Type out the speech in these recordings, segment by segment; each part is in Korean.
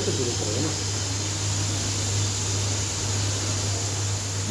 이렇게 들을 거예요. 음.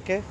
okay